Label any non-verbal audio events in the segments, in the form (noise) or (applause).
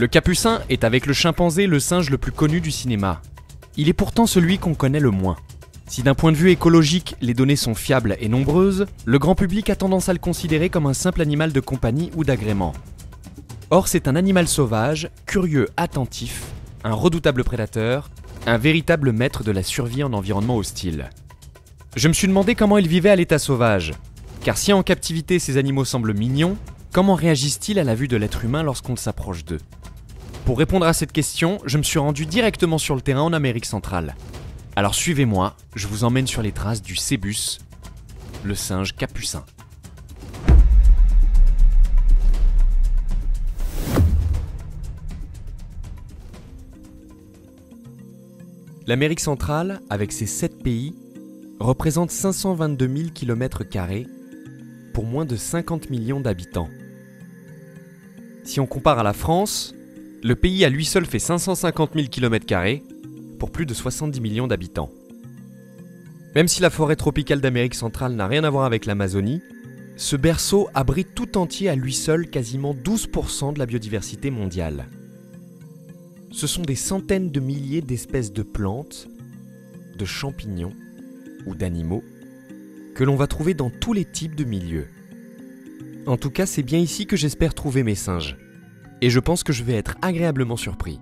Le capucin est avec le chimpanzé le singe le plus connu du cinéma. Il est pourtant celui qu'on connaît le moins. Si d'un point de vue écologique, les données sont fiables et nombreuses, le grand public a tendance à le considérer comme un simple animal de compagnie ou d'agrément. Or, c'est un animal sauvage, curieux, attentif, un redoutable prédateur, un véritable maître de la survie en environnement hostile. Je me suis demandé comment il vivait à l'état sauvage, car si en captivité ces animaux semblent mignons, comment réagissent-ils à la vue de l'être humain lorsqu'on s'approche d'eux? Pour répondre à cette question, je me suis rendu directement sur le terrain en Amérique centrale. Alors suivez-moi, je vous emmène sur les traces du Cébus, le singe capucin. L'Amérique centrale, avec ses 7 pays, représente 522 000 km pour moins de 50 millions d'habitants. Si on compare à la France, le pays à lui seul fait 550 000 km pour plus de 70 millions d'habitants. Même si la forêt tropicale d'Amérique centrale n'a rien à voir avec l'Amazonie, ce berceau abrite tout entier à lui seul quasiment 12% de la biodiversité mondiale. Ce sont des centaines de milliers d'espèces de plantes, de champignons ou d'animaux que l'on va trouver dans tous les types de milieux. En tout cas, c'est bien ici que j'espère trouver mes singes et je pense que je vais être agréablement surpris.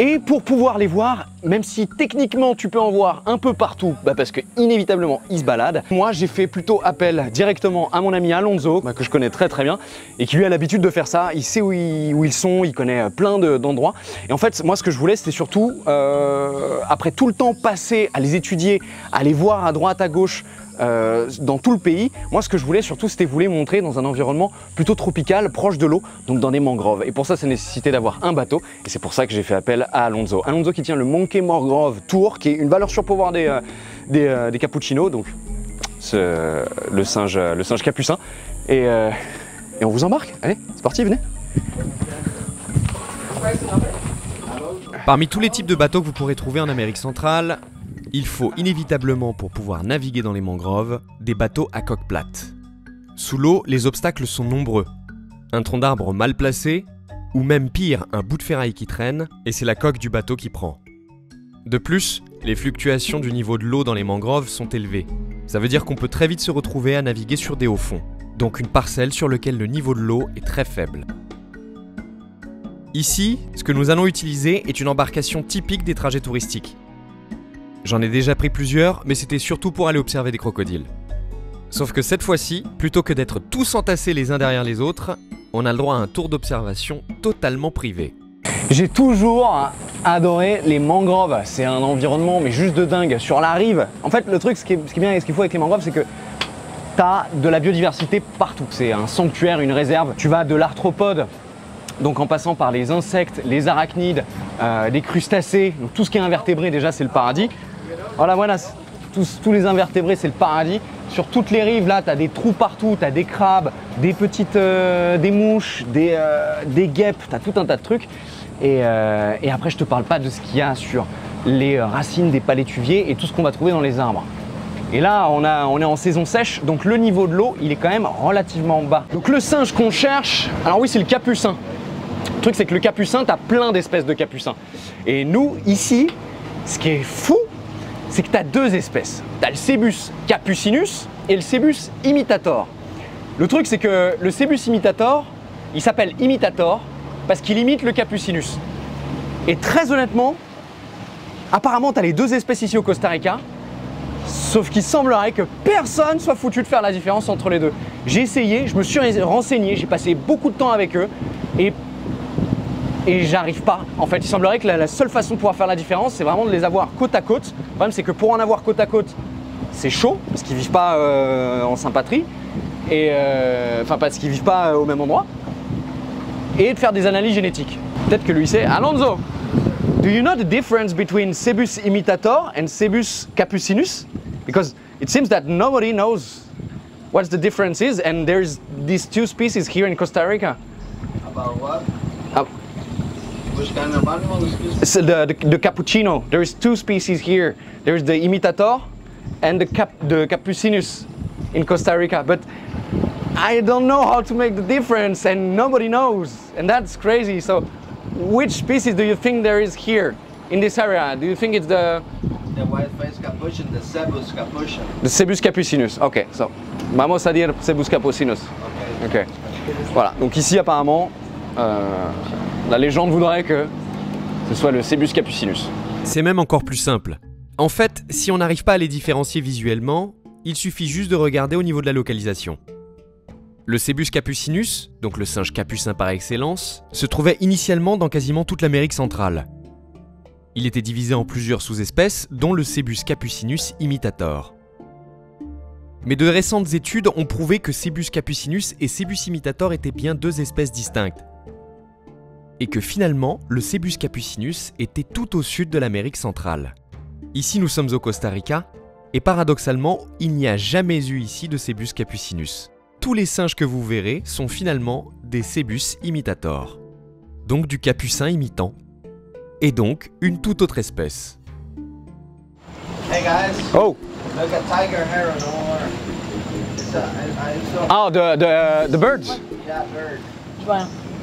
Et pour pouvoir les voir, même si techniquement tu peux en voir un peu partout, bah parce que inévitablement ils se baladent, moi j'ai fait plutôt appel directement à mon ami Alonso, bah que je connais très très bien, et qui lui a l'habitude de faire ça, il sait où ils, sont, il connaît plein d'endroits. et en fait, moi ce que je voulais c'était surtout, euh, après tout le temps passé à les étudier, à les voir à droite, à gauche, euh, dans tout le pays. Moi, ce que je voulais surtout, c'était vous les montrer dans un environnement plutôt tropical, proche de l'eau, donc dans des mangroves. Et pour ça, ça nécessitait d'avoir un bateau. Et c'est pour ça que j'ai fait appel à Alonso. Alonso qui tient le Monkey Mangrove Tour, qui est une valeur sur pouvoir des, euh, euh, des, cappuccinos, donc le, singe, le singe capucin. Et, et on vous embarque. Allez, c'est parti, venez. Parmi tous les types de bateaux que vous pourrez trouver en Amérique centrale, il faut inévitablement, pour pouvoir naviguer dans les mangroves, des bateaux à coque plate. Sous l'eau, les obstacles sont nombreux. Un tronc d'arbre mal placé, ou même pire, un bout de ferraille qui traîne, et c'est la coque du bateau qui prend. De plus, les fluctuations du niveau de l'eau dans les mangroves sont élevées. Ça veut dire qu'on peut très vite se retrouver à naviguer sur des hauts fonds, donc une parcelle sur laquelle le niveau de l'eau est très faible. Ici, ce que nous allons utiliser est une embarcation typique des trajets touristiques. J'en ai déjà pris plusieurs, mais c'était surtout pour aller observer des crocodiles. Sauf que cette fois-ci, plutôt que d'être tous entassés les uns derrière les autres, on a le droit à un tour d'observation totalement privé. J'ai toujours adoré les mangroves. C'est un environnement mais juste de dingue. Sur la rive, en fait le truc, ce qui est, bien et ce qu'il faut avec les mangroves, c'est que tu as de la biodiversité partout. C'est un sanctuaire, une réserve. Tu vas de l'arthropode, donc en passant par les insectes, les arachnides, euh, les crustacés, tout ce qui est invertébré déjà c'est le paradis. Voilà, voilà, tous, les invertébrés, c'est le paradis. Sur toutes les rives, là, tu as des trous partout, tu as des crabes, des petites euh, des mouches, des, euh, guêpes, tu as tout un tas de trucs. Euh, et, après, je te parle pas de ce qu'il y a sur les racines des palétuviers et tout ce qu'on va trouver dans les arbres. Et là, on, a, on est en saison sèche, donc le niveau de l'eau, il est quand même relativement bas. Donc le singe qu'on cherche, alors oui, c'est le capucin. Le truc, c'est que le capucin, tu as plein d'espèces de capucins. Et nous, ici, ce qui est fou, c'est que tu as deux espèces. Tu as le Cebus capucinus et le Cebus imitator. Le truc, c'est que le Cebus imitator, il s'appelle imitator parce qu'il imite le capucinus. Et très honnêtement, apparemment, tu as les deux espèces ici au Costa Rica, sauf qu'il semblerait que personne soit foutu de faire la différence entre les deux. J'ai essayé, je me suis renseigné, j'ai passé beaucoup de temps avec eux, et et j'arrive pas. En fait, il semblerait que la, seule façon de pouvoir faire la différence, c'est vraiment de les avoir côte à côte. Le problème, c'est que pour en avoir côte à côte, c'est chaud parce qu'ils vivent pas euh, en sympatrie et euh, enfin parce qu'ils vivent pas au même endroit et de faire des analyses génétiques. Peut-être que lui sait. Alonso, do you know the difference between Cebus imitator and Cebus capucinus? Because it seems that nobody knows what the difference is, and there's these two species here in Costa Rica. About what? Which kind of animal is The, the, the, cappuccino. There is two species here. There's the imitator and the, cap, the capucinus in Costa Rica. But I don't know how to make the difference and nobody knows. And that's crazy. So which species do you think there is here in this area? Do you think it's the The white face capuchin, the cebus capuchin. the Cebus capucinus? Ok, so vamos a dire Cebus capucinus. Okay. Ok. Voilà. Donc ici apparemment, la légende voudrait que ce soit le Cebus capucinus. C'est même encore plus simple. En fait, si on n'arrive pas à les différencier visuellement, il suffit juste de regarder au niveau de la localisation. Le Cebus capucinus, donc le singe capucin par excellence, se trouvait initialement dans quasiment toute l'Amérique centrale. Il était divisé en plusieurs sous-espèces, dont le Cebus capucinus imitator. Mais de récentes études ont prouvé que Cebus capucinus et Cebus imitator étaient bien deux espèces distinctes. Et que finalement, le Cebus capucinus était tout au sud de l'Amérique centrale. Ici, nous sommes au Costa Rica, et paradoxalement, il n'y a jamais eu ici de Cebus capucinus. Tous les singes que vous verrez sont finalement des Cebus imitator, donc du capucin imitant, et donc une toute autre espèce. Hey guys, Oh, look at tiger. It's a, I, I saw ah, the, the, the birds.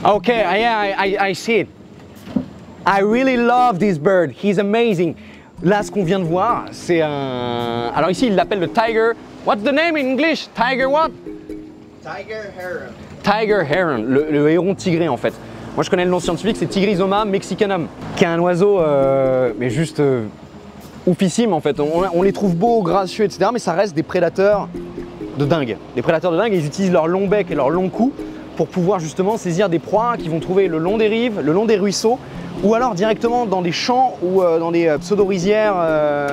Okay, yeah, I, I, I see it. I really love this bird. He's amazing. Là, ce qu'on vient de voir, c'est un. Alors ici, il l'appelle le tiger. What's the name in English? Tiger what? Tiger heron. Tiger heron, le, le héron tigré en fait. Moi, je connais le nom scientifique, c'est Tigrisoma mexicanum, qui est un oiseau, euh, mais juste euh, oufissime en fait. On, on les trouve beaux, gracieux, etc. Mais ça reste des prédateurs de dingue. Des prédateurs de dingue. Ils utilisent leur long bec et leur long cou pour pouvoir justement saisir des proies qu'ils vont trouver le long des rives, le long des ruisseaux, ou alors directement dans des champs ou euh, dans des euh, pseudo-rizières, euh,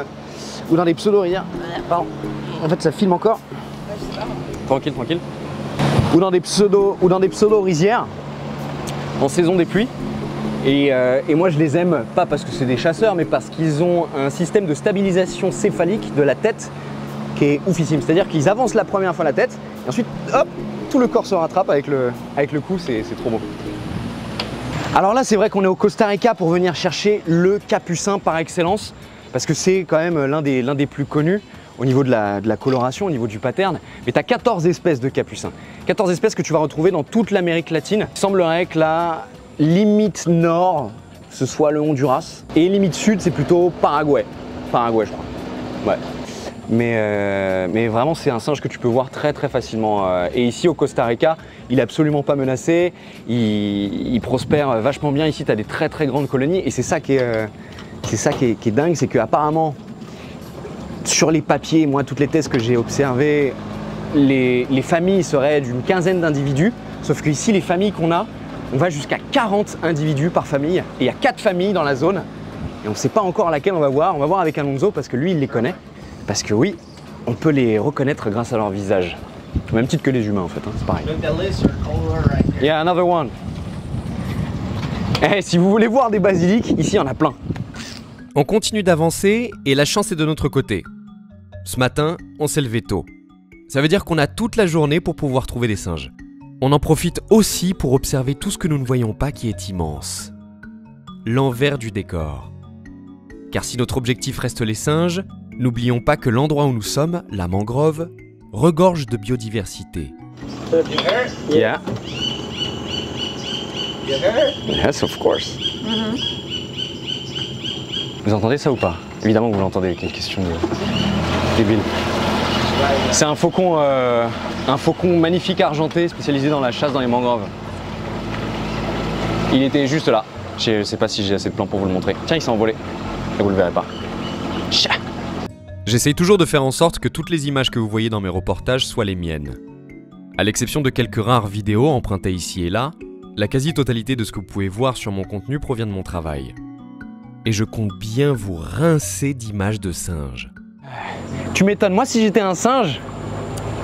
ou dans des pseudo-rizières. Pardon. En fait, ça filme encore. Tranquille, tranquille. Ou dans des pseudo, ou dans des pseudo-rizières en saison des pluies. Et, euh, et moi je les aime pas parce que c'est des chasseurs, mais parce qu'ils ont un système de stabilisation céphalique de la tête qui est oufissime. C'est-à-dire qu'ils avancent la première fois la tête, et ensuite, hop, tout le corps se rattrape avec le, avec le c'est trop beau. Alors là, c'est vrai qu'on est au Costa Rica pour venir chercher le capucin par excellence, parce que c'est quand même l'un des, des plus connus au niveau de la, de la coloration, au niveau du pattern. Mais tu as 14 espèces de capucins. 14 espèces que tu vas retrouver dans toute l'Amérique latine. Il semblerait que la limite nord, ce soit le Honduras, et limite sud, c'est plutôt Paraguay. Paraguay, je crois. Ouais. Mais, euh, mais vraiment, c'est un singe que tu peux voir très très facilement. euh, Et ici, au Costa Rica, il est absolument pas menacé. Il, prospère vachement bien. Ici, tu as des très très grandes colonies. Et c'est ça qui est, euh, ça qui est, dingue, c'est qu'apparemment, sur les papiers, moi, toutes les thèses que j'ai observées, les, les familles seraient d'une quinzaine d'individus. Sauf qu'ici, les familles qu'on a, on va jusqu'à 40 individus par famille. Et il y a 4 familles dans la zone. Et on ne sait pas encore laquelle on va voir. On va voir avec Alonso parce que lui, il les connaît. Parce que oui, on peut les reconnaître grâce à leur visage. Au même titre que les humains en fait, hein, c'est pareil. Yeah, another one. Eh, si vous voulez voir des basiliques, ici il y en a plein. On continue d'avancer et la chance est de notre côté. Ce matin, on s'est levé tôt. Ça veut dire qu'on a toute la journée pour pouvoir trouver des singes. On en profite aussi pour observer tout ce que nous ne voyons pas qui est immense. L'envers du décor. Car si notre objectif reste les singes, n'oublions pas que l'endroit où nous sommes, la mangrove, regorge de biodiversité. Yeah. Yes, of course. Vous entendez ça ou pas? Évidemment que vous l'entendez, quelle question de... débile. C'est un faucon, euh, un faucon magnifique argenté spécialisé dans la chasse dans les mangroves. Il était juste là. Je sais pas si j'ai assez de plan pour vous le montrer. Tiens, il s'est envolé. Et vous le verrez pas. Tcha. J'essaye toujours de faire en sorte que toutes les images que vous voyez dans mes reportages soient les miennes. À l'exception de quelques rares vidéos empruntées ici et là, la quasi-totalité de ce que vous pouvez voir sur mon contenu provient de mon travail. Et je compte bien vous rincer d'images de singes. Tu m'étonnes, moi si j'étais un singe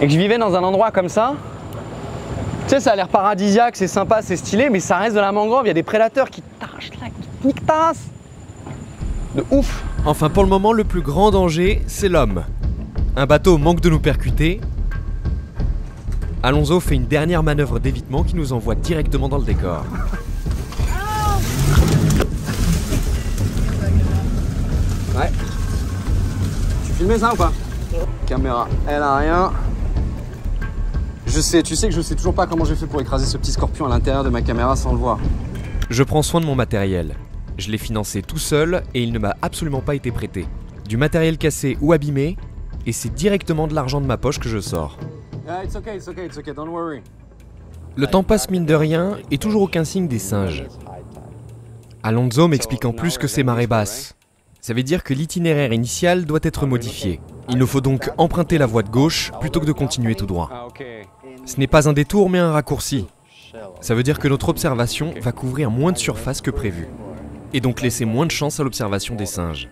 et que je vivais dans un endroit comme ça, tu sais, ça a l'air paradisiaque, c'est sympa, c'est stylé, mais ça reste de la mangrove, il y a des prédateurs qui t'arrachent là, qui niquent. De ouf Enfin, pour le moment, le plus grand danger, c'est l'homme. Un bateau manque de nous percuter. Alonso fait une dernière manœuvre d'évitement qui nous envoie directement dans le décor. Ouais. Tu filmais ça ou pas? Caméra, elle a rien. Je sais, tu sais que je sais toujours pas comment j'ai fait pour écraser ce petit scorpion à l'intérieur de ma caméra sans le voir. Je prends soin de mon matériel. Je l'ai financé tout seul et il ne m'a absolument pas été prêté. Du matériel cassé ou abîmé, et c'est directement de l'argent de ma poche que je sors. Le temps passe mine de rien et toujours aucun signe des singes. Alonso m'explique en plus que c'est marée basse. Ça veut dire que l'itinéraire initial doit être modifié. Il nous faut donc emprunter la voie de gauche plutôt que de continuer tout droit. Ce n'est pas un détour mais un raccourci. Ça veut dire que notre observation va couvrir moins de surface que prévu. Et donc laisser moins de chance à l'observation des singes.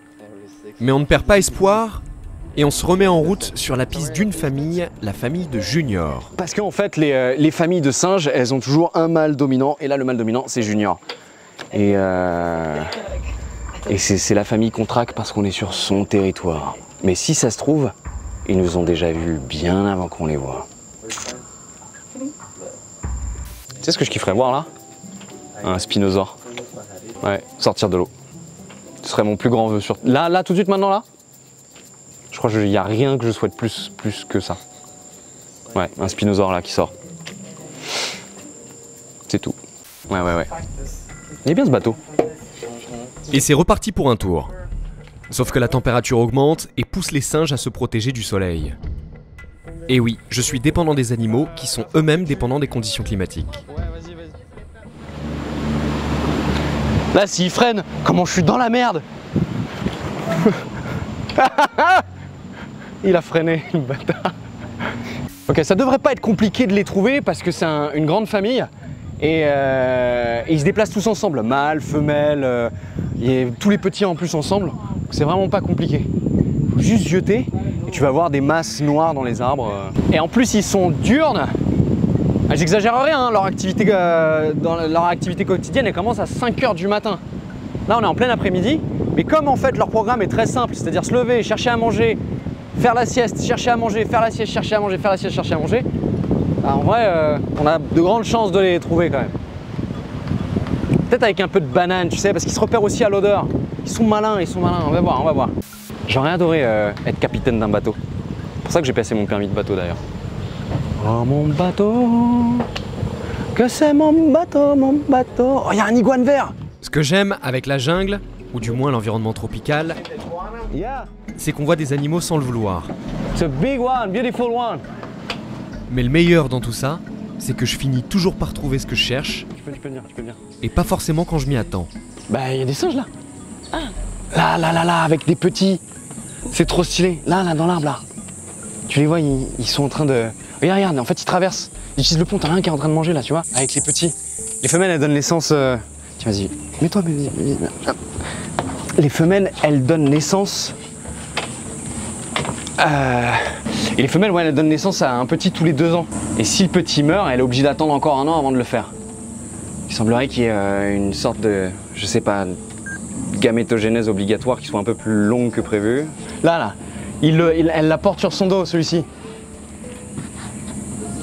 Mais on ne perd pas espoir et on se remet en route sur la piste d'une famille, la famille de Junior. Parce qu'en fait, les, euh, les familles de singes, elles ont toujours un mâle dominant, et là, le mâle dominant, c'est Junior. Et, euh, et c'est c'est la famille qu'on traque parce qu'on est sur son territoire. Mais si ça se trouve, ils nous ont déjà vus bien avant qu'on les voit. Tu sais ce que je kifferais voir là? Un spinosaure. Ouais, sortir de l'eau. Ce serait mon plus grand vœu sur. Là, là, tout de suite, maintenant, là? Je crois qu'il n'y a rien que je souhaite plus, plus que ça. Ouais, un spinosaure là qui sort. C'est tout. Ouais, ouais, ouais. Il est bien ce bateau. Et c'est reparti pour un tour. Sauf que la température augmente et pousse les singes à se protéger du soleil. Et oui, je suis dépendant des animaux qui sont eux-mêmes dépendants des conditions climatiques. Là, s'il freine, comment je suis dans la merde (laughs) Il a freiné, le bâtard. Ok, ça devrait pas être compliqué de les trouver parce que c'est un- une grande famille et, euh, et ils se déplacent tous ensemble, mâles, femelles, euh, tous les petits en plus ensemble. C'est vraiment pas compliqué. Faut juste jeter et tu vas voir des masses noires dans les arbres. Et en plus, ils sont diurnes. Ah, J'exagère rien, hein, leur, activité, euh, dans leur activité quotidienne elle commence à 5h du matin. Là on est en plein après-midi, mais comme en fait leur programme est très simple, c'est-à-dire se lever, chercher à manger, faire la sieste, chercher à manger, faire la sieste, chercher à manger, faire la sieste, chercher à manger, bah, en vrai euh, on a de grandes chances de les trouver quand même. Peut-être avec un peu de banane, tu sais, parce qu'ils se repèrent aussi à l'odeur. Ils sont malins, ils sont malins, on va voir, on va voir. J'aurais adoré euh, être capitaine d'un bateau. C'est pour ça que j'ai passé mon permis de bateau d'ailleurs. Oh mon bateau, que c'est mon bateau, mon bateau. Oh, il y a un iguane vert. Ce que j'aime avec la jungle, ou du moins l'environnement tropical, c'est qu'on voit des animaux sans le vouloir. it's a big one, beautiful one. Mais le meilleur dans tout ça, c'est que je finis toujours par trouver ce que je cherche, Tu peux, tu peux venir, tu peux venir. et pas forcément quand je m'y attends. Bah, il y a des singes là. Là, là, là, là, avec des petits. C'est trop stylé. Là, là, dans l'arbre là. Tu les vois, ils, ils sont en train de. Regarde, regarde, en fait, ils traversent. Ils utilisent le pont. T'as un qui est en train de manger là, tu vois, avec les petits. Les femelles, elles donnent naissance. euh, Tiens, vas-y. Mets-toi. Hop. Les femelles, elles donnent naissance. Euh, Et les femelles, ouais, elles donnent naissance à un petit tous les deux ans. Et si le petit meurt, elle est obligée d'attendre encore un an avant de le faire. Il semblerait qu'il y ait euh, une sorte de, je sais pas, gamétogénèse obligatoire qui soit un peu plus longue que prévu. Là, là, il, il- elle la porte sur son dos, celui-ci.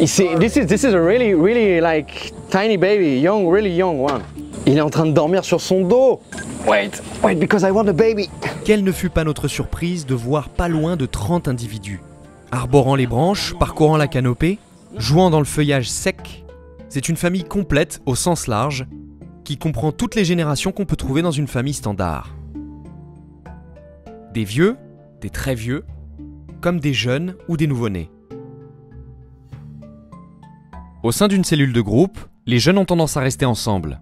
Et c'est- This is, this is a really, really like tiny baby, young, really young one. Il est en train de dormir sur son dos. Wait, wait, because I want a baby. Quelle ne fut pas notre surprise de voir pas loin de 30 individus. Arborant les branches, parcourant la canopée, jouant dans le feuillage sec, c'est une famille complète au sens large, qui comprend toutes les générations qu'on peut trouver dans une famille standard. Des vieux, des très vieux, comme des jeunes ou des nouveau-nés. Au sein d'une cellule de groupe, les jeunes ont tendance à rester ensemble.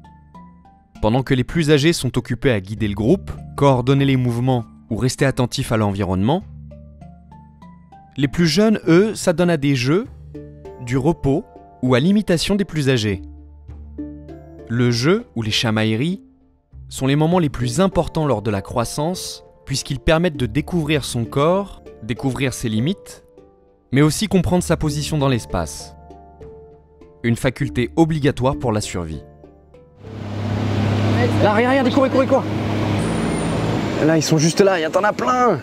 Pendant que les plus âgés sont occupés à guider le groupe, coordonner les mouvements ou rester attentifs à l'environnement, les plus jeunes, eux, s'adonnent à des jeux, du repos ou à l'imitation des plus âgés. Le jeu ou les chamailleries sont les moments les plus importants lors de la croissance puisqu'ils permettent de découvrir son corps, découvrir ses limites, mais aussi comprendre sa position dans l'espace. Une faculté obligatoire pour la survie. Là, regarde, regarde, cours, cours, cours. Là, ils sont juste là, il y en a plein.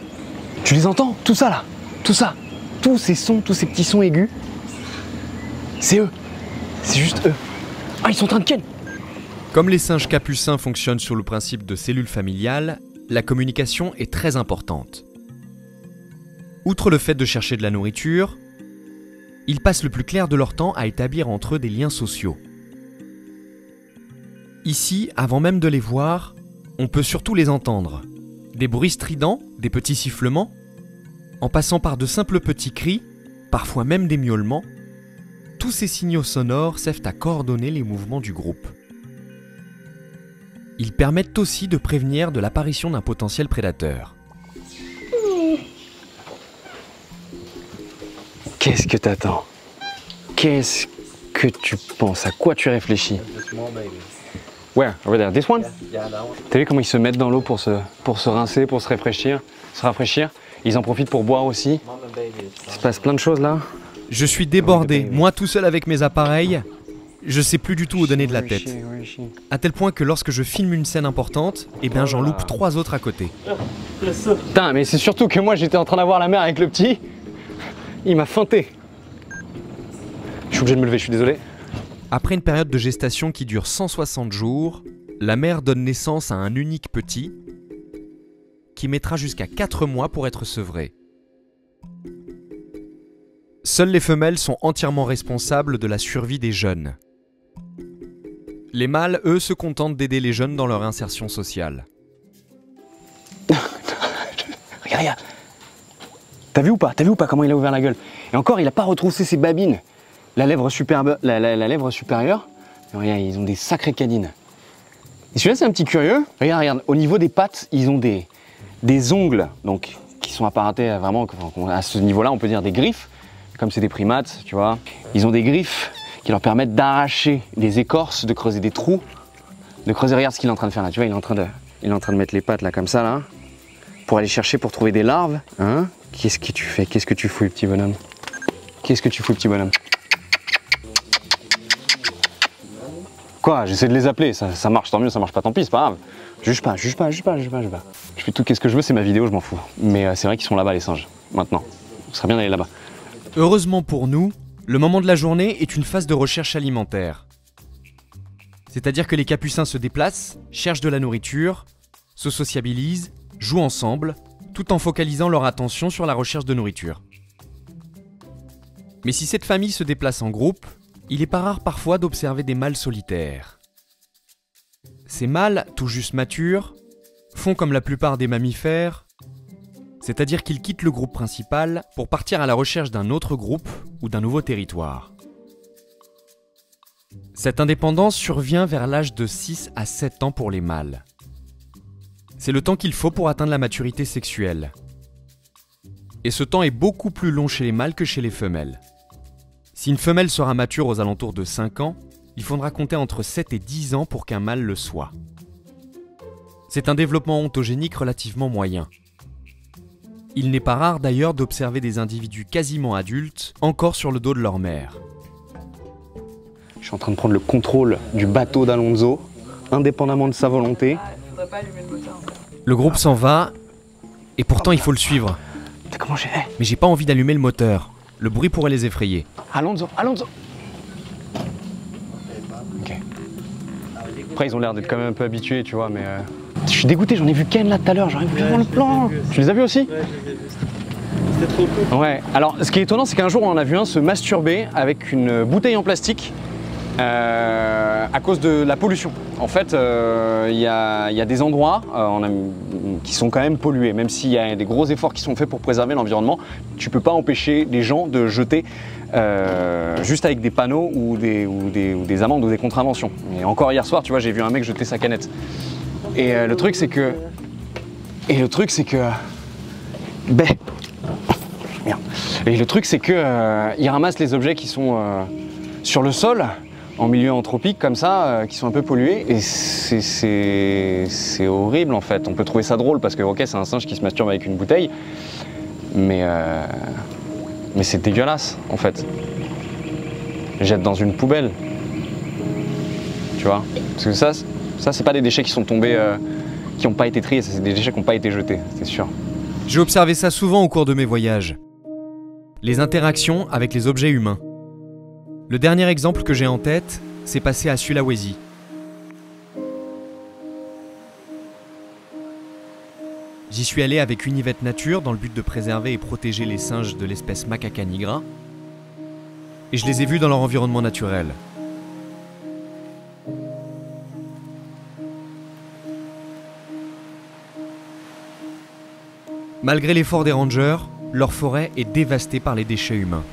Tu les entends? Tout ça là, tout ça. Tous ces sons, tous ces petits sons aigus. C'est eux. C'est juste eux. Ah, ils sont en train de ken. Comme les singes capucins fonctionnent sur le principe de cellules familiales, la communication est très importante. Outre le fait de chercher de la nourriture, ils passent le plus clair de leur temps à établir entre eux des liens sociaux. Ici, avant même de les voir, on peut surtout les entendre. Des bruits stridents, des petits sifflements, en passant par de simples petits cris, parfois même des miaulements, tous ces signaux sonores servent à coordonner les mouvements du groupe. Ils permettent aussi de prévenir de l'apparition d'un potentiel prédateur. Qu'est-ce que t'attends? Qu'est-ce que tu penses? À quoi tu réfléchis? Where Over there. This one? T'as vu comment ils se mettent dans l'eau pour se, pour se rincer, pour se rafraîchir, se rafraîchir? Ils en profitent pour boire aussi. Il se passe plein de choses là. Je suis débordé, moi tout seul avec mes appareils. Je sais plus du tout où donner de la tête. À tel point que lorsque je filme une scène importante, eh bien j'en loupe trois autres à côté. Putain, mais c'est surtout que moi j'étais en train d'avoir la mer avec le petit. Il m'a feinté. Je suis obligé de me lever, je suis désolé. Après une période de gestation qui dure 160 jours, la mère donne naissance à un unique petit qui mettra jusqu'à 4 mois pour être sevré. Seules les femelles sont entièrement responsables de la survie des jeunes. Les mâles, eux, se contentent d'aider les jeunes dans leur insertion sociale. (laughs) Regarde, regarde. T'as vu ou pas? T'as vu ou pas comment il a ouvert la gueule? Et encore, il a pas retroussé ses babines. La lèvre, superbe, la, lèvre supérieure. Regarde, ils ont des sacrées canines. Et celui-là, c'est un petit curieux. Regarde, regarde. Au niveau des pattes, ils ont des, des ongles, donc qui sont apparentés à vraiment à ce niveau-là, on peut dire des griffes. Comme c'est des primates, tu vois. Ils ont des griffes qui leur permettent d'arracher les écorces, de creuser des trous, de creuser. Regarde ce qu'il est en train de faire là. Tu vois, il est en train de, il est en train de mettre les pattes là comme ça là pour aller chercher, pour trouver des larves. Hein Qu'est-ce que tu fais? Qu'est-ce que tu fous, petit bonhomme? Qu'est-ce que tu fous, petit bonhomme? Quoi? J'essaie de les appeler, ça, ça marche, tant mieux, ça marche pas, tant pis, c'est pas grave. Juge pas, juge pas, juge pas, juge pas, juge pas. Je fais tout, qu'est-ce que je veux, c'est ma vidéo, je m'en fous. Mais euh, c'est vrai qu'ils sont là-bas, les singes, maintenant. Ce serait bien d'aller là-bas. Heureusement pour nous, le moment de la journée est une phase de recherche alimentaire. C'est-à-dire que les capucins se déplacent, cherchent de la nourriture, se sociabilisent, jouent ensemble, tout en focalisant leur attention sur la recherche de nourriture. Mais si cette famille se déplace en groupe, il est pas rare parfois d'observer des mâles solitaires. Ces mâles, tout juste matures, font comme la plupart des mammifères, c'est-à-dire qu'ils quittent le groupe principal pour partir à la recherche d'un autre groupe ou d'un nouveau territoire. Cette indépendance survient vers l'âge de 6 à 7 ans pour les mâles. C'est le temps qu'il faut pour atteindre la maturité sexuelle. Et ce temps est beaucoup plus long chez les mâles que chez les femelles. Si une femelle sera mature aux alentours de 5 ans, il faudra compter entre 7 et 10 ans pour qu'un mâle le soit. C'est un développement ontogénique relativement moyen. Il n'est pas rare d'ailleurs d'observer des individus quasiment adultes encore sur le dos de leur mère. Je suis en train de prendre le contrôle du bateau d'Alonso, indépendamment de sa volonté. Faudrait pas allumer le moteur. Le groupe s'en va, et pourtant il faut le suivre. T'as comment j'ai. Eh, Mais j'ai pas envie d'allumer le moteur. Le bruit pourrait les effrayer. Alonso, Alonso Ok. Après, ils ont l'air d'être quand même un peu habitués, tu vois, mais. euh, Je suis dégoûté, j'en ai vu Ken là tout à l'heure, j'aurais voulu voir le plan. Tu les as vus aussi? C'était trop cool. Ouais, alors ce qui est étonnant, c'est qu'un jour on en a vu un se masturber avec une bouteille en plastique euh, à cause de la pollution. En fait, euh, il y, a, il y a des endroits euh, qui sont quand même pollués, même s'il y a des gros efforts qui sont faits pour préserver l'environnement, tu peux pas empêcher les gens de jeter euh, juste avec des panneaux ou des, ou, des, ou des amendes ou des contraventions. Et encore hier soir, tu vois, j'ai vu un mec jeter sa canette. Et euh, le truc, c'est que. Et le truc, c'est que. Ben, Merde. Et le truc, c'est que euh, ils ramassent les objets qui sont euh, sur le sol, en milieu anthropique comme ça, euh, qui sont un peu pollués. Et c'est- horrible en fait. On peut trouver ça drôle parce que ok, c'est un singe qui se masturbe avec une bouteille, mais euh, mais c'est dégueulasse en fait. Jette dans une poubelle. Tu vois? Parce que ça, ça c'est pas des déchets qui sont tombés, euh, qui n'ont pas été triés. C'est des déchets qui n'ont pas été jetés, c'est sûr. J'ai observé ça souvent au cours de mes voyages. Les interactions avec les objets humains. Le dernier exemple que j'ai en tête s'est passé à Sulawesi. J'y suis allé avec Univette Nature dans le but de préserver et protéger les singes de l'espèce Macaca nigra. Et je les ai vus dans leur environnement naturel. Malgré l'effort des rangers, leur forêt est dévastée par les déchets humains.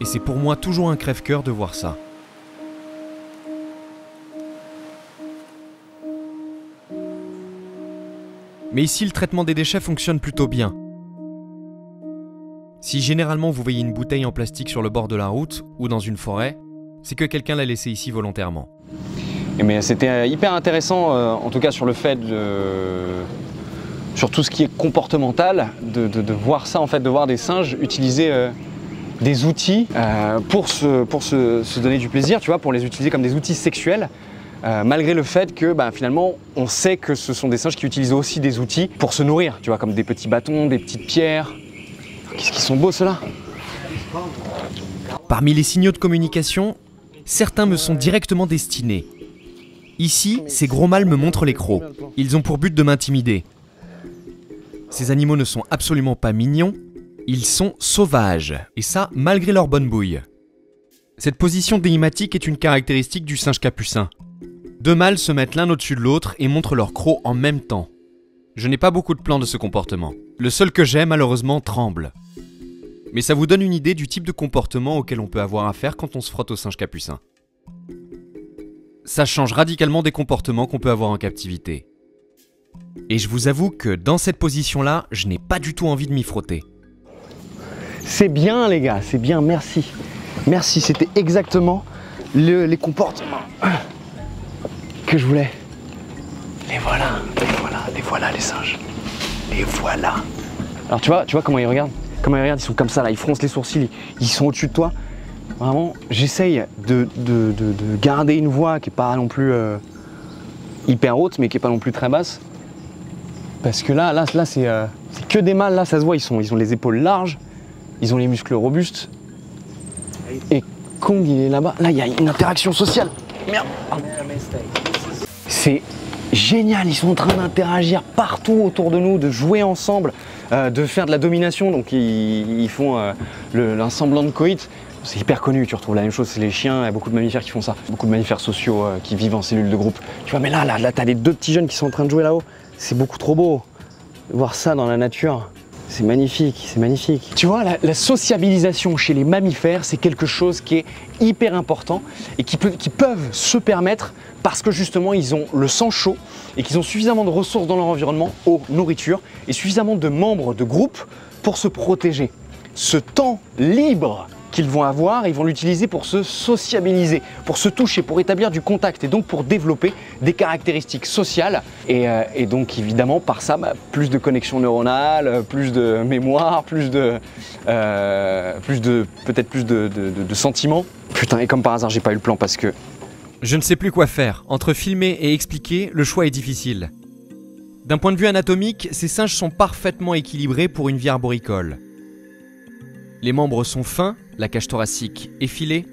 Et c'est pour moi toujours un crève-cœur de voir ça. Mais ici, le traitement des déchets fonctionne plutôt bien. Si généralement vous voyez une bouteille en plastique sur le bord de la route ou dans une forêt, c'est que quelqu'un l'a laissée ici volontairement. mais c'était euh, hyper intéressant, euh, en tout cas sur le fait de. sur tout ce qui est comportemental, de, voir ça, en fait, de voir des singes utiliser euh, des outils pour, se, pour se, donner du plaisir, tu vois, pour les utiliser comme des outils sexuels. malgré le fait que bah, finalement on sait que ce sont des singes qui utilisent aussi des outils pour se nourrir, tu vois, comme des petits bâtons, des petites pierres, Qu'est-ce qu'ils sont beaux ceux-là Parmi les signaux de communication, certains me sont directement destinés. Ici, ces gros mâles me montrent les crocs. Ils ont pour but de m'intimider. Ces animaux ne sont absolument pas mignons, ils sont sauvages, et ça malgré leur bonne bouille. Cette position déimatique est une caractéristique du singe capucin. Deux mâles se mettent l'un au-dessus de l'autre et montrent leurs crocs en même temps. Je n'ai pas beaucoup de plans de ce comportement. Le seul que j'ai, malheureusement, tremble. Mais ça vous donne une idée du type de comportement auquel on peut avoir affaire quand on se frotte au singe capucin. Ça change radicalement des comportements qu'on peut avoir en captivité. Et je vous avoue que dans cette position-là, je n'ai pas du tout envie de m'y frotter. C'est bien les gars, c'est bien, merci. Merci, c'était exactement les comportements que je voulais. Les voilà, les voilà, les voilà les singes. Les voilà. Alors tu vois, tu vois comment ils regardent? Comment ils regardent, ils sont comme ça là, ils froncent les sourcils, ils sont au-dessus de toi. Vraiment, j'essaye de, garder une voix qui n'est pas non plus euh, hyper haute, mais qui n'est pas non plus très basse. Parce que là, là, là euh, c'est que des mâles, là, ça se voit, ils ont les épaules larges, ils ont les muscles robustes. Et Kong, il est là-bas. Là, il y a une interaction sociale. Merde. C'est génial, ils sont en train d'interagir partout autour de nous, de jouer ensemble. Euh, de faire de la domination, donc ils, font euh, de coït. C'est hyper connu, tu retrouves la même chose, c'est les chiens, il y a beaucoup de mammifères qui font ça, beaucoup de mammifères sociaux euh, qui vivent en cellules de groupe. Tu vois, mais là, là, là t'as les deux petits jeunes qui sont en train de jouer là-haut. C'est beaucoup trop beau. Voir ça dans la nature, c'est magnifique, c'est magnifique. Tu vois, la, sociabilisation chez les mammifères, c'est quelque chose qui est hyper important et qui, qui peuvent se permettre parce que justement ils ont le sang chaud et qu'ils ont suffisamment de ressources dans leur environnement, eau, nourriture, et suffisamment de membres de groupe pour se protéger. Ce temps libre qu'ils vont avoir, ils vont l'utiliser pour se sociabiliser, pour se toucher, pour établir du contact et donc pour développer des caractéristiques sociales. Et, euh, donc évidemment par ça, bah, plus de connexions neuronales, plus de mémoire, plus de, euh, plus de peut-être plus de, de sentiments. Putain, et comme par hasard, j'ai pas eu le plan parce que je ne sais plus quoi faire. Entre filmer et expliquer, le choix est difficile. D'un point de vue anatomique, ces singes sont parfaitement équilibrés pour une vie arboricole. Les membres sont fins, la cage thoracique effilée,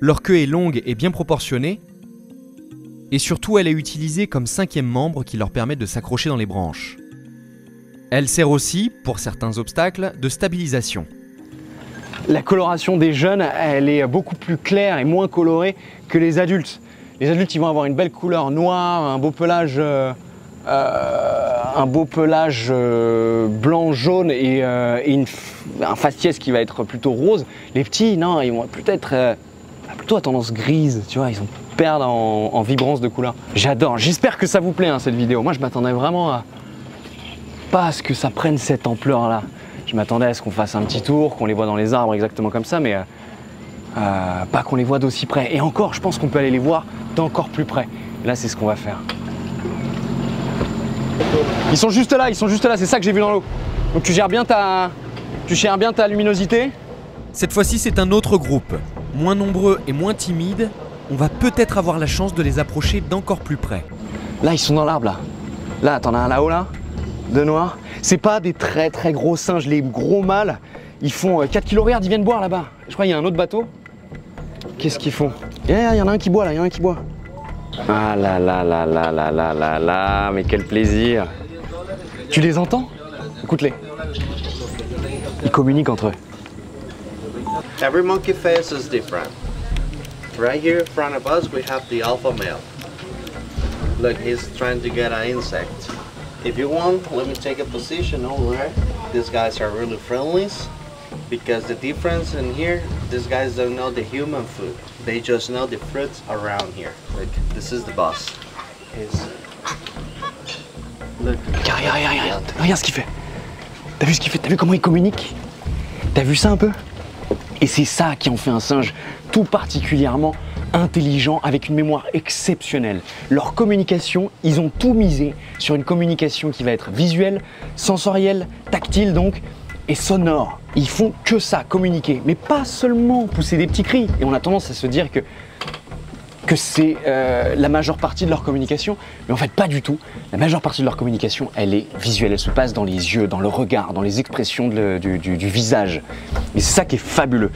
leur queue est longue et bien proportionnée, et surtout elle est utilisée comme cinquième membre qui leur permet de s'accrocher dans les branches. Elle sert aussi, pour certains obstacles, de stabilisation la coloration des jeunes, elle est beaucoup plus claire et moins colorée que les adultes. Les adultes, vont avoir une belle couleur noire, un beau pelage, euh, un beau pelage euh, blanc, jaune et, un faciès qui va être plutôt rose. Les petits, non, ils vont peut-être plutôt à tendance grise, tu vois, ils vont perdre en, vibrance de couleur. J'adore, j'espère que ça vous plaît hein, cette vidéo. Moi, je m'attendais vraiment à pas à ce que ça prenne cette ampleur-là. Je m'attendais à ce qu'on fasse un petit tour, qu'on les voit dans les arbres exactement comme ça, mais euh, euh, pas qu'on les voit d'aussi près. Et encore, je pense qu'on peut aller les voir d'encore plus près. là, c'est ce qu'on va faire. Ils sont juste là, ils sont juste là, c'est ça que j'ai vu dans l'eau. Donc tu gères bien ta, tu gères bien ta luminosité. Cette fois-ci, c'est un autre groupe, moins nombreux et moins timides. On va peut-être avoir la chance de les approcher d'encore plus près. Là, ils sont dans l'arbre là. Là, t'en as un là-haut là, de noir. C'est pas des très très gros singes, les gros mâles, ils font 4 kg. Regarde, ils viennent boire là-bas. Je crois qu'il y a un autre bateau. Qu'est-ce qu'ils font? Il y en a un qui boit là, il y en a un qui boit. Ah là là là là là là là là, mais quel plaisir. Tu les entends Écoute-les. Ils communiquent entre eux. Every monkey face is different. Right here in front of us we have the alpha male. Look, he's trying to get an insect. If you want, let me take a position over there. These guys are really friendly because the difference in here, these guys don't know the human food. They just know the fruits around here. Like, this is the boss. He's... Regarde ce qu'il fait. T'as vu ce qu'il fait? T'as vu comment il communique? T'as vu ça un peu? Et c'est ça qui en fait un singe tout particulièrement intelligent avec une mémoire exceptionnelle. Leur communication, ils ont tout misé sur une communication qui va être visuelle, sensorielle, tactile donc, et sonore. Ils font que ça, communiquer, mais pas seulement pousser des petits cris. Et on a tendance à se dire que que c'est euh, la majeure partie de leur communication, mais en fait pas du tout. La majeure partie de leur communication, elle est visuelle, elle se passe dans les yeux, dans le regard, dans les expressions du, visage. Et c'est ça qui est fabuleux.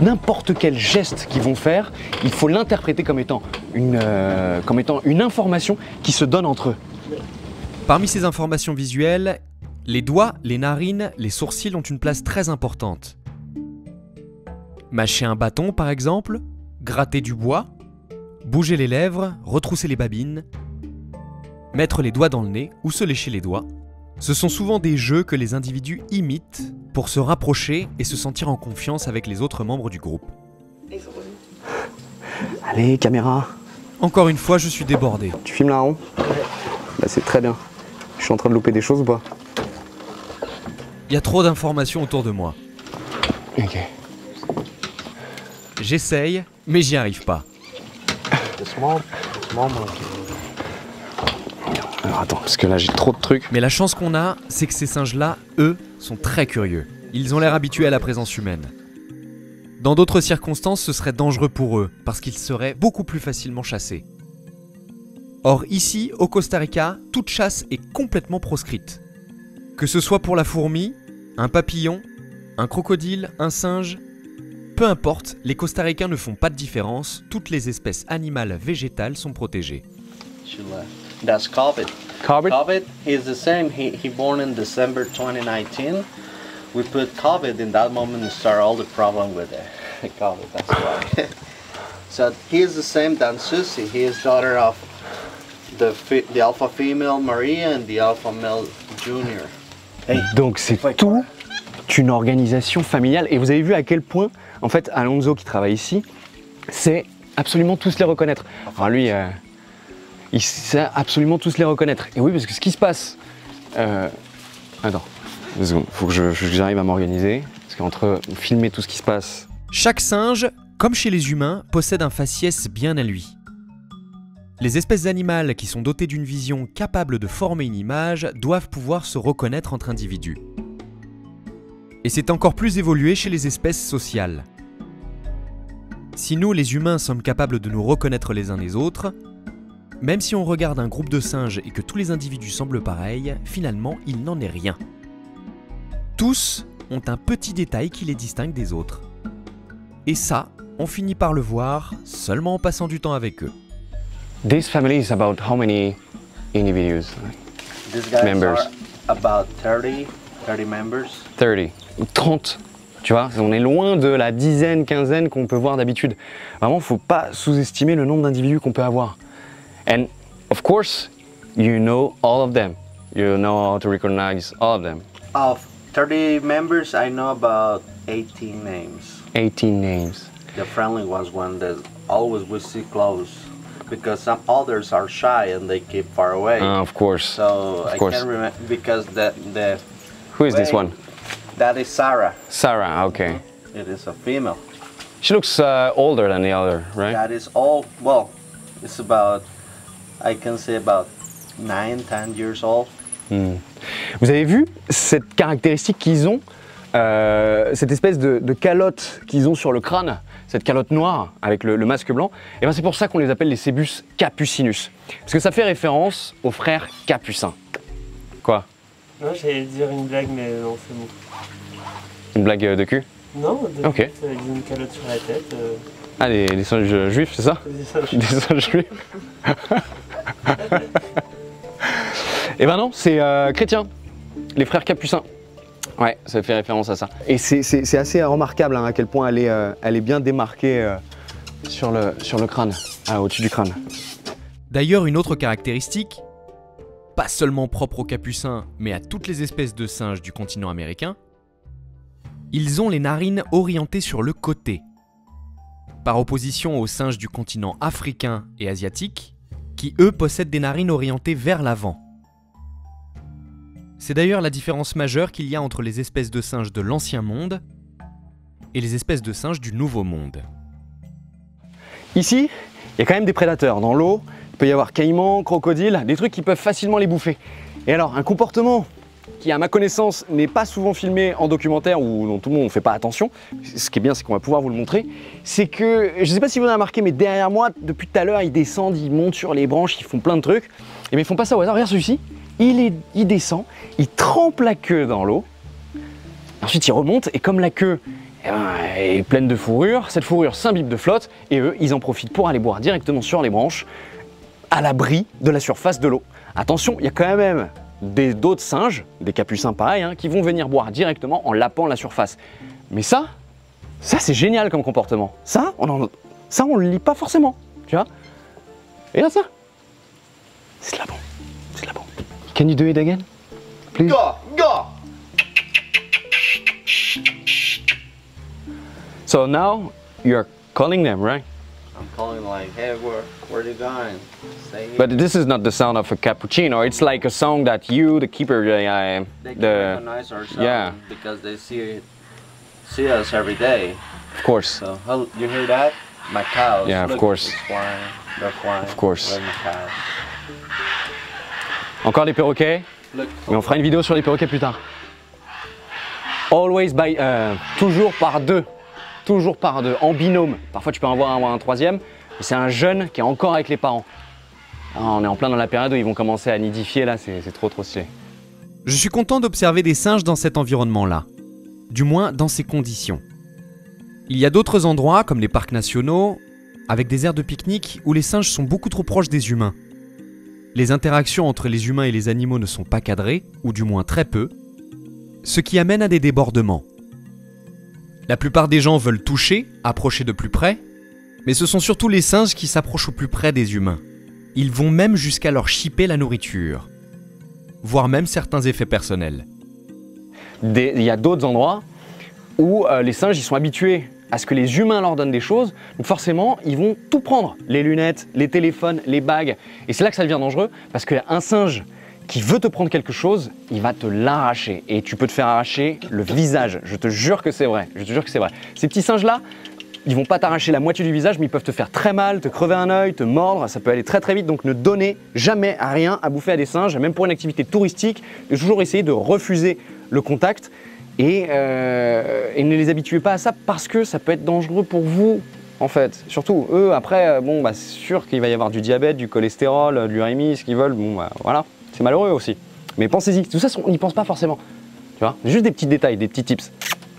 N'importe quel geste qu'ils vont faire, il faut l'interpréter euh, comme étant une information qui se donne entre eux. Parmi ces informations visuelles, les doigts, les narines, les sourcils ont une place très importante. Mâcher un bâton par exemple, gratter du bois, bouger les lèvres, retrousser les babines, mettre les doigts dans le nez ou se lécher les doigts. Ce sont souvent des jeux que les individus imitent pour se rapprocher et se sentir en confiance avec les autres membres du groupe. Allez, caméra, Encore une fois, je suis débordé. tu filmes là haut Bah c'est très bien. Je suis en train de louper des choses ou pas? Il y a trop d'informations autour de moi. Ok. J'essaye, mais j'y arrive pas. The small, the small monkey. Alors attends, parce que là j'ai trop de trucs. Mais la chance qu'on a, c'est que ces singes-là, eux, sont très curieux. Ils ont l'air habitués à la présence humaine. Dans d'autres circonstances, ce serait dangereux pour eux, parce qu'ils seraient beaucoup plus facilement chassés. Or ici, au Costa Rica, toute chasse est complètement proscrite. Que ce soit pour la fourmi, un papillon, un crocodile, un singe, peu importe, les Costaricains ne font pas de différence, toutes les espèces animales végétales sont protégées. That's COVID. Corbett? COVID is the same. He, he born in December 2019. We put COVID in that moment to start all the problem with the (laughs) COVID. That's why. (laughs) so he is the same than Susie. He is daughter of the the alpha female Maria and the alpha male Junior. Hey, Donc c'est tout une organisation familiale. Et vous avez vu à quel point, en fait, Alonso qui travaille ici, c'est absolument tous les reconnaître. Enfin lui, euh, il sait absolument tous les reconnaître. Et oui, parce que ce qui se passe... euh, Attends, deux faut que j'arrive à m'organiser. Parce qu'entre filmer tout ce qui se passe... Chaque singe, comme chez les humains, possède un faciès bien à lui. Les espèces animales qui sont dotées d'une vision capable de former une image doivent pouvoir se reconnaître entre individus. Et c'est encore plus évolué chez les espèces sociales. Si nous, les humains, sommes capables de nous reconnaître les uns les autres, même si on regarde un groupe de singes et que tous les individus semblent pareils, finalement, il n'en est rien. Tous ont un petit détail qui les distingue des autres. Et ça, on finit par le voir seulement en passant du temps avec eux. This family is about how many individuals? These guys Members. are about 30, 30 members. 30 ou 30. Tu vois, on est loin de la dizaine, quinzaine qu'on peut voir d'habitude. Vraiment, faut pas sous-estimer le nombre d'individus qu'on peut avoir. And of course, you know all of them. You know how to recognize all of them. Of 30 members, I know about 18 names. 18 names. The friendly ones, one that always we see close, because some others are shy and they keep far away. Ah, of course. so of I course. can't remember because the the Who is this one? That is Sarah. Sarah, okay. It is a female. She looks uh, older than the other, right? That is all. Well, it's about I can say about nine, ten years old. Vous avez vu cette caractéristique qu'ils ont, euh, cette espèce de, de calotte qu'ils ont sur le crâne, cette calotte noire avec le, le masque blanc, et ben c'est pour ça qu'on les appelle les Cébus capucinus. Parce que ça fait référence aux frères capucins. Quoi? Non, j'allais dire une blague, mais non, c'est bon. Une blague euh, de cul Non, de Ok. avec une calotte sur la tête. Euh, Ah, les, les singes juifs, c'est ça Des singes juifs Eh ben non, c'est euh, chrétien, les frères capucins. Ouais, ça fait référence à ça. Et c'est- assez remarquable hein, à quel point elle est, euh, elle est bien démarquée euh, sur, le, sur le crâne, ah, au-dessus du crâne. D'ailleurs, une autre caractéristique, pas seulement propre aux capucins, mais à toutes les espèces de singes du continent américain, ils ont les narines orientées sur le côté, par opposition aux singes du continent africain et asiatique, qui eux possèdent des narines orientées vers l'avant. C'est d'ailleurs la différence majeure qu'il y a entre les espèces de singes de l'Ancien Monde et les espèces de singes du Nouveau Monde. Ici, il y a quand même des prédateurs. Dans l'eau, il peut y avoir caïmans, crocodiles, des trucs qui peuvent facilement les bouffer. Et alors, un comportement qui, à ma connaissance, n'est pas souvent filmé en documentaire ou dont tout le monde ne fait pas attention, ce qui est bien, c'est qu'on va pouvoir vous le montrer, c'est que, je ne sais pas si vous avez remarqué, mais derrière moi, depuis tout à l'heure, ils descendent, ils montent sur les branches, ils font plein de trucs. Et mais ils font pas ça au hasard. Regarde celui-ci, il, il descend, il trempe la queue dans l'eau, ensuite il remonte, et comme la queue eh ben, est pleine de fourrure, cette fourrure s'imbibe de flotte, et eux, ils en profitent pour aller boire directement sur les branches, à l'abri de la surface de l'eau. Attention, il y a quand même d'autres singes, des capucins pareils, hein, qui vont venir boire directement en lapant la surface. Mais ça, ça c'est génial comme comportement. Ça, on en, ça on le lit pas forcément, tu vois. Et là ça, c'est de la bon, c'est de la bon. Can you do it again, please? Go, go! So now you're calling them, right? I'm calling like, hey, where, where you going? Stay here. But this is not the sound of a cappuccino. It's like a song that you, the keeper, uh, they can the recognize our sound yeah. because they see see us every day. of course. So you hear that? My cows. Yeah, of Look, course. flying. They're flying. Of course. They're my cows. Encore des perroquets, Look. mais on fera une vidéo sur les perroquets plus tard. Always by, euh, toujours par deux, toujours par deux, en binôme. Parfois tu peux en avoir un, un troisième, c'est un jeune qui est encore avec les parents. Ah, on est en plein dans la période où ils vont commencer à nidifier là, c'est c'est trop trop stylé. Je suis content d'observer des singes dans cet environnement-là. Du moins dans ces conditions. Il y a d'autres endroits, comme les parcs nationaux, avec des aires de pique-nique où les singes sont beaucoup trop proches des humains. Les interactions entre les humains et les animaux ne sont pas cadrées, ou du moins très peu, ce qui amène à des débordements. La plupart des gens veulent toucher, approcher de plus près, mais ce sont surtout les singes qui s'approchent au plus près des humains. Ils vont même jusqu'à leur chipper la nourriture voire même certains effets personnels. Il y a d'autres endroits où euh, les singes ils sont habitués à ce que les humains leur donnent des choses, donc forcément ils vont tout prendre, les lunettes, les téléphones, les bagues, et c'est là que ça devient dangereux, parce qu'un singe qui veut te prendre quelque chose, il va te l'arracher, et tu peux te faire arracher le visage, je te jure que c'est vrai, je te jure que c'est vrai. Ces petits singes-là, ils vont pas t'arracher la moitié du visage, mais ils peuvent te faire très mal, te crever un œil, te mordre, ça peut aller très très vite. Donc ne donnez jamais à rien à bouffer à des singes, même pour une activité touristique, toujours essayer de refuser le contact et, euh, et ne les habituez pas à ça parce que ça peut être dangereux pour vous. En fait, surtout eux, après, euh, bon, bah, c'est sûr qu'il va y avoir du diabète, du cholestérol, euh, de l'urémie, ce qu'ils veulent. Bon, bah, voilà, c'est malheureux aussi. Mais pensez-y, tout ça, on n'y pense pas forcément. Tu vois, juste des petits détails, des petits tips.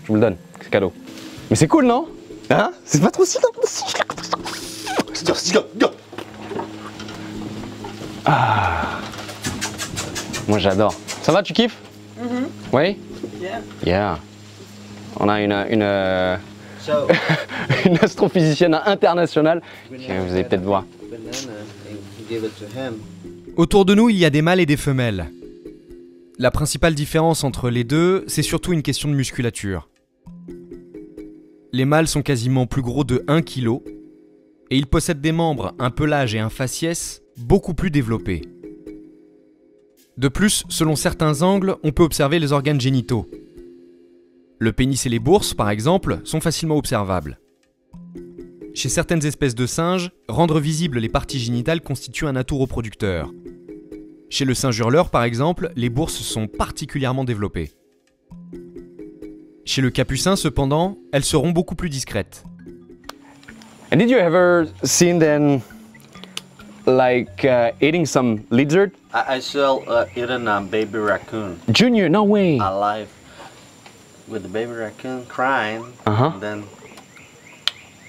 Je vous le donne, c'est cadeau. Mais c'est cool, non? Hein? C'est pas trop si Ah. Moi j'adore. Ça va, tu kiffes? Oui? Yeah. Yeah. On a une, une, (laughs) euh, astrophysicienne internationale gonna vous allez peut-être a voir. Banana and give it to him. Autour de nous, il y a des mâles et des femelles. La principale différence entre les deux, c'est surtout une question de musculature. Les mâles sont quasiment plus gros de 1 kg et ils possèdent des membres, un pelage et un faciès beaucoup plus développés. De plus, selon certains angles, on peut observer les organes génitaux. Le pénis et les bourses, par exemple, sont facilement observables. Chez certaines espèces de singes, rendre visibles les parties génitales constitue un atout reproducteur. Chez le singe hurleur, par exemple, les bourses sont particulièrement développées. Chez le capucin, cependant, elles seront beaucoup plus discrètes. And did you ever seen them like uh, eating some lizard? I, I still uh, eating a baby raccoon Junior, no way. alive with the baby raccoon crying. Uh-huh. And then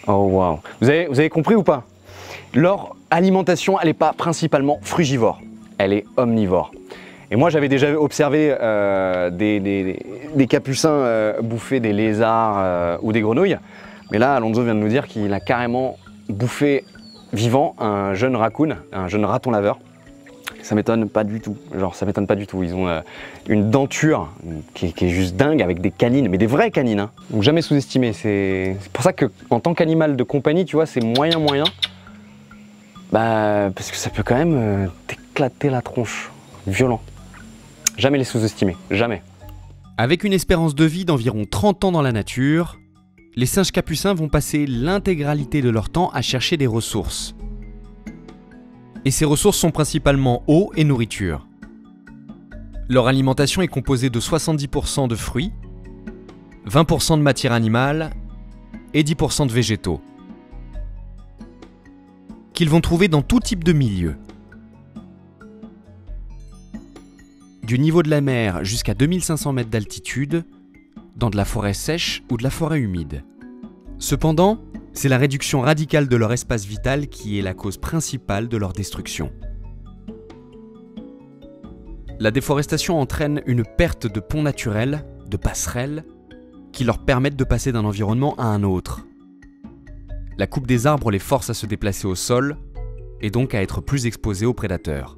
Oh wow. Vous avez, vous avez compris ou pas? Leur alimentation, elle n'est pas principalement frugivore, elle est omnivore. Et moi, j'avais déjà observé euh, des, capucins euh, bouffer des lézards euh, ou des grenouilles. Mais là, Alonso vient de nous dire qu'il a carrément bouffé vivant un jeune raccoon, un jeune raton laveur. Ça m'étonne pas du tout. Genre, ça m'étonne pas du tout. Ils ont une denture qui est, juste dingue avec des canines, mais des vraies canines. Hein. Donc jamais sous-estimé. C'est c'est pour ça que en tant qu'animal de compagnie, tu vois, c'est moyen moyen. Bah, parce que ça peut quand même t'éclater la tronche. Violent. Jamais les sous-estimer. Jamais. Avec une espérance de vie d'environ 30 ans dans la nature, les singes capucins vont passer l'intégralité de leur temps à chercher des ressources. Et ces ressources sont principalement eau et nourriture. Leur alimentation est composée de 70% de fruits, 20% de matière animale et 10% de végétaux. Qu'ils vont trouver dans tout type de milieu. Du niveau de la mer jusqu'à 2500 mètres d'altitude, dans de la forêt sèche ou de la forêt humide. Cependant, c'est la réduction radicale de leur espace vital qui est la cause principale de leur destruction. La déforestation entraîne une perte de ponts naturels, de passerelles, qui leur permettent de passer d'un environnement à un autre. La coupe des arbres les force à se déplacer au sol et donc à être plus exposés aux prédateurs.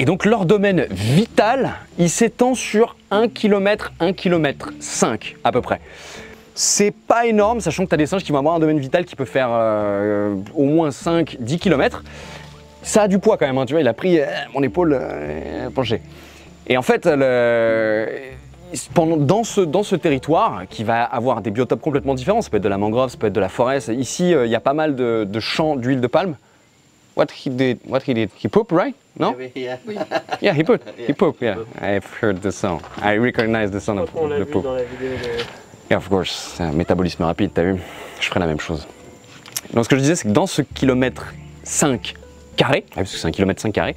Et donc leur domaine vital, il s'étend sur 1 km, 1 km 5 à peu près. C'est pas énorme, sachant que tu as des singes qui vont avoir un domaine vital qui peut faire euh, au moins 5-10 km. Ça a du poids quand même, hein, tu vois, il a pris euh, mon épaule euh, penchée. Et en fait, pendant, dans, ce, dans ce territoire, qui va avoir des biotopes complètement différents, ça peut être de la mangrove, ça peut être de la forêt, ici il y a pas mal de champs d'huile de palme. What he did, what he did, he pooped, right? No? Maybe, yeah. (laughs) Yeah, he pooped. He pooped, yeah. I've heard the sound. I recognize the sound Je of the poop. Yeah, of course. C'est un métabolisme rapide, t'as vu? Je ferai la même chose. Donc ce que je disais, c'est que dans ce kilomètre 5 carré, ah, parce que c'est un kilomètre 5 carré,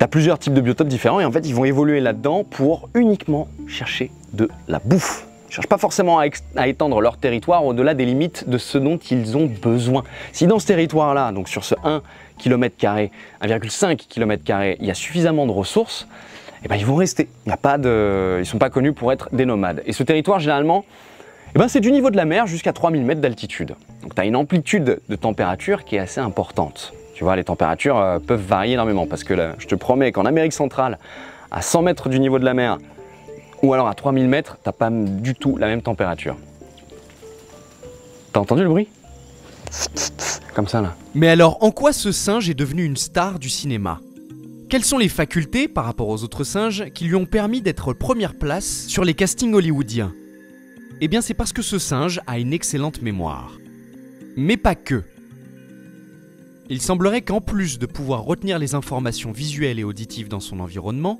t'as plusieurs types de biotopes différents et en fait ils vont évoluer là-dedans pour uniquement chercher de la bouffe. Ils cherchent pas forcément à, à étendre leur territoire au-delà des limites de ce dont ils ont besoin. Si dans ce territoire-là, donc sur ce 1 km, 1,5 km, il y a suffisamment de ressources, eh ben, ils vont rester. Ils ne sont pas connus pour être des nomades. Et ce territoire, généralement, eh ben, c'est du niveau de la mer jusqu'à 3000 mètres d'altitude. Donc tu as une amplitude de température qui est assez importante. Tu vois, les températures euh, peuvent varier énormément parce que là, je te promets qu'en Amérique centrale, à 100 mètres du niveau de la mer, ou alors à 3000 mètres, t'as pas du tout la même température. T'as entendu le bruit? Comme ça là. Mais alors, en quoi ce singe est devenu une star du cinéma? Quelles sont les facultés, par rapport aux autres singes, qui lui ont permis d'être première place sur les castings hollywoodiens? Eh bien, c'est parce que ce singe a une excellente mémoire. Mais pas que. Il semblerait qu'en plus de pouvoir retenir les informations visuelles et auditives dans son environnement,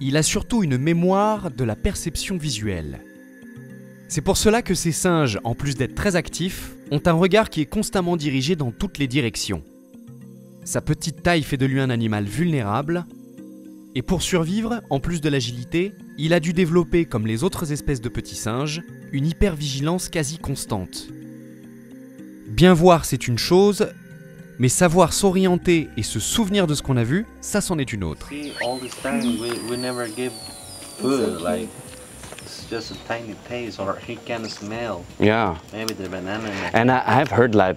il a surtout une mémoire de la perception visuelle. C'est pour cela que ces singes, en plus d'être très actifs, ont un regard qui est constamment dirigé dans toutes les directions. Sa petite taille fait de lui un animal vulnérable, et pour survivre, en plus de l'agilité, il a dû développer, comme les autres espèces de petits singes, une hypervigilance quasi constante. Bien voir, c'est une chose, mais savoir s'orienter et se souvenir de ce qu'on a vu, ça c'en est une autre. It's just a tiny taste, or he can smell Yeah. maybe the banana. And I, I've heard that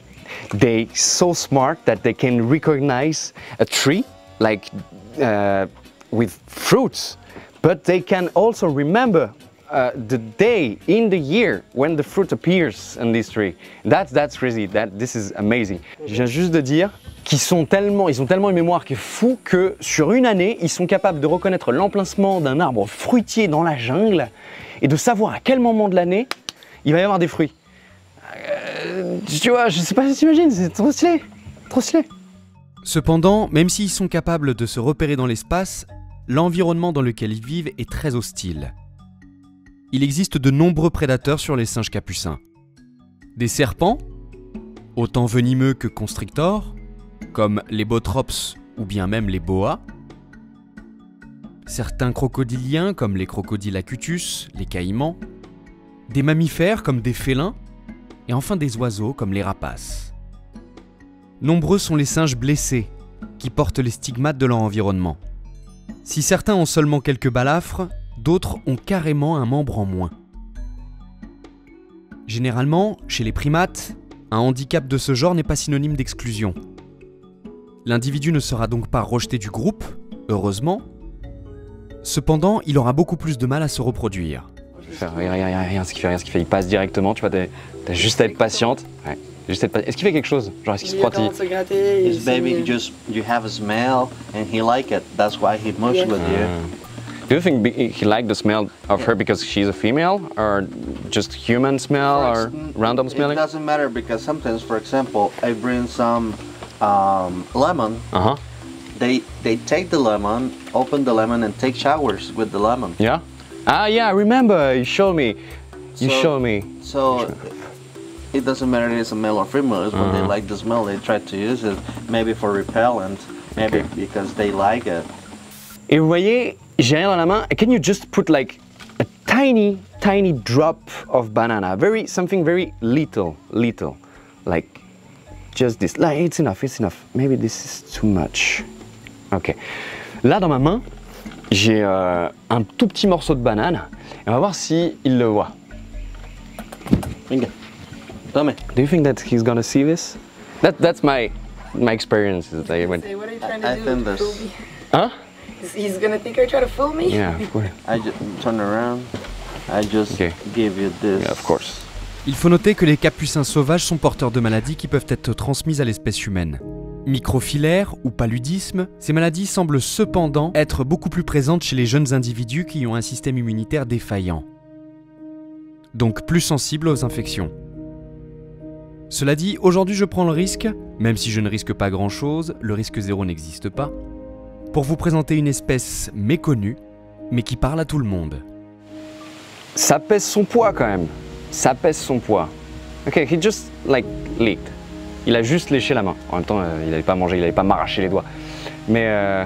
they so smart that they can recognize a tree like uh, with fruits, but they can also remember uh, the day in the year when the fruit appears in this tree. That's that's crazy. That this is amazing. Je viens juste de dire qu'ils sont tellement, ils ont tellement une mémoire qui est fou que sur une année, ils sont capables de reconnaître l'emplacement d'un arbre fruitier dans la jungle et de savoir à quel moment de l'année il va y avoir des fruits. Tu vois, je sais pas si t'imagines, c'est trop stylé. Trop stylé. Cependant, même s'ils sont capables de se repérer dans l'espace, l'environnement dans lequel ils vivent est très hostile. Il existe de nombreux prédateurs sur les singes capucins. Des serpents, autant venimeux que constrictors, comme les botrops ou bien même les boas. Certains crocodiliens comme les crocodiles acutus, les caïmans. Des mammifères comme des félins. Et enfin des oiseaux comme les rapaces. Nombreux sont les singes blessés, qui portent les stigmates de leur environnement. Si certains ont seulement quelques balafres, d'autres ont carrément un membre en moins. Généralement, chez les primates, un handicap de ce genre n'est pas synonyme d'exclusion. L'individu ne sera donc pas rejeté du groupe, heureusement. Cependant, il aura beaucoup plus de mal à se reproduire. Faire rien, rien, rien, rien, ce qu'il fait, rien, ce qu'il fait. Il passe directement, tu vois, t'as juste à être patiente. Ouais. Juste à être Est-ce qu'il fait quelque chose? Genre, est-ce qu'il se à se gratter. il His baby just you have a smell and he like it. That's why he moves Yeah. with you. Do you think he liked the smell of her because she's a female, or just human smell, or random It smelling? doesn't matter because sometimes, for example, I bring some um, lemon. Uh huh. They they take the lemon, open the lemon, and take showers with the lemon. Yeah. Ah yeah, I remember. You showed me. You So- showed me. So it doesn't matter if it's a male or female. It's when they Uh-huh. like the smell, they try to use it. Maybe for repellent, maybe Okay. because they like it. Et vous voyez, j'ai rien dans la main. Can you just put like a tiny, tiny drop of banana? Very something very little, little, like just this. Like it's enough. It's enough. Maybe this is too much. Ok. Là dans ma main, j'ai euh, un tout petit morceau de banane. Et on va voir si il le voit. Venga. Tome. Do you think that he's gonna see this? That that's my my experience. Is that I went. Say, what are you trying to I do? think this-? Huh? He's- gonna think you're trying to fool me? Yeah, of course. I just turn around. I just Okay. give you this. Yeah, of course. Il faut noter que les capucins sauvages sont porteurs de maladies qui peuvent être transmises à l'espèce humaine. Microfilaire ou paludisme, ces maladies semblent cependant être beaucoup plus présentes chez les jeunes individus qui ont un système immunitaire défaillant. Donc plus sensibles aux infections. Cela dit, aujourd'hui je prends le risque, même si je ne risque pas grand-chose, le risque zéro n'existe pas, pour vous présenter une espèce méconnue, mais qui parle à tout le monde. Ça pèse son poids quand même. Ça pèse son poids. Ok, he just like licked. Il a juste léché la main. En même temps, euh, il n'allait pas manger, il n'allait pas m'arracher les doigts. Mais euh,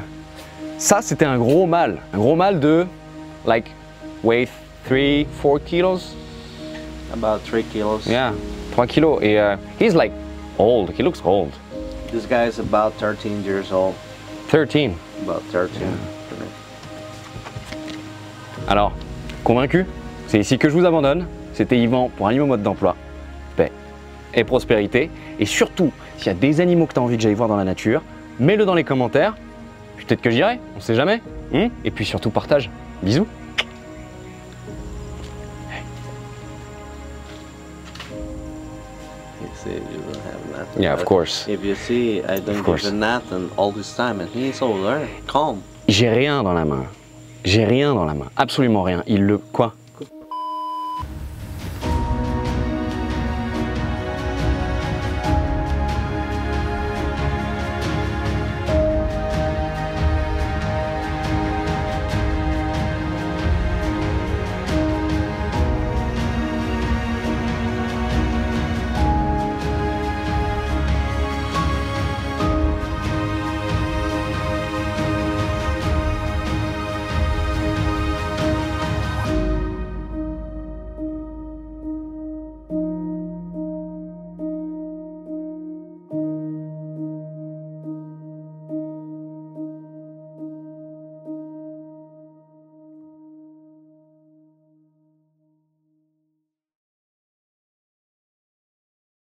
ça, c'était un gros mâle. Un gros mâle de like weight 3, 4 kilos. About three kilos. Yeah, 3 kilos. Et euh, he's like old. He looks old. This guy is about 13 years old. 13. About 13. Alors, convaincu? C'est ici que je vous abandonne. C'était Yvan pour Animaux Mode d'Emploi. Et prospérité. Et surtout, s'il y a des animaux que tu as envie que j'aille voir dans la nature, mets-le dans les commentaires. Peut-être que j'irai, on sait jamais. Hum et puis surtout, partage. Bisous. Yeah, of course. If you see, I don't give all this time, and he's over there, calm. J'ai rien dans la main. J'ai rien dans la main. Absolument rien. Il le. Quoi?